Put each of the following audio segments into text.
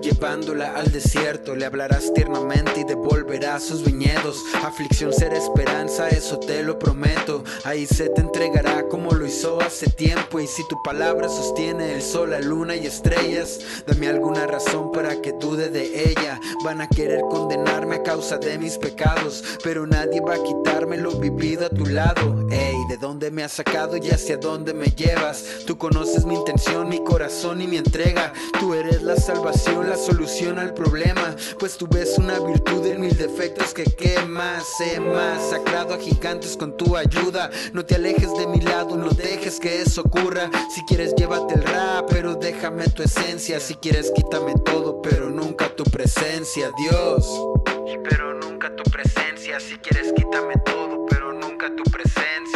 llevándola al desierto. Le hablarás tiernamente y devolverás sus viñedos. Aflicción será esperanza, eso te lo prometo. Ahí se te entregará como lo hizo hace tiempo. Y si tu palabra sostiene el sol, la luna y estrellas, dame alguna razón para que dude de ella. Van a querer condenarme a causa de mis pecados, pero nadie va a quitarme lo vivido a tu lado. Ey, ¿de dónde me has sacado y hacia dónde me llevas? Tú conoces mi intención, mi corazón y mi entrega. Tú eres la salvación, la solución al problema. Pues tú ves una virtud en mil defectos que quemas. Sé más, sacrado a gigantes con tu ayuda. No te alejes de mi lado, no dejes que eso ocurra. Si quieres, llévate el rap, pero déjame tu esencia. Si quieres, quítame todo, pero nunca tu presencia, Dios. Pero nunca tu presencia. Si quieres, quítame todo, pero nunca tu presencia,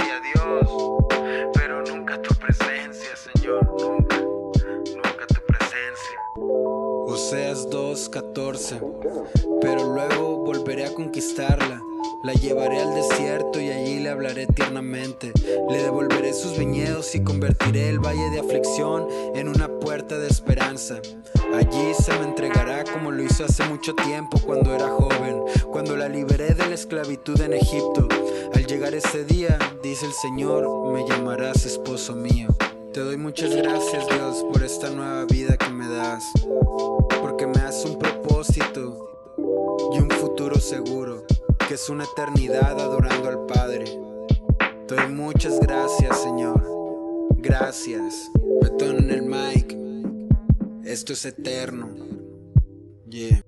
Oseas 2:14. Pero luego volveré a conquistarla. La llevaré al desierto y allí le hablaré tiernamente. Le devolveré sus viñedos y convertiré el valle de aflicción en una puerta de esperanza. Allí se me entregará como lo hizo hace mucho tiempo cuando era joven, cuando la liberé de la esclavitud en Egipto. Al llegar ese día, dice el Señor, me llamarás esposo mío. Te doy muchas gracias Dios por y un futuro seguro, que es una eternidad adorando al Padre. Te doy muchas gracias Señor, gracias. Betón en el mic, esto es eterno. Yeah.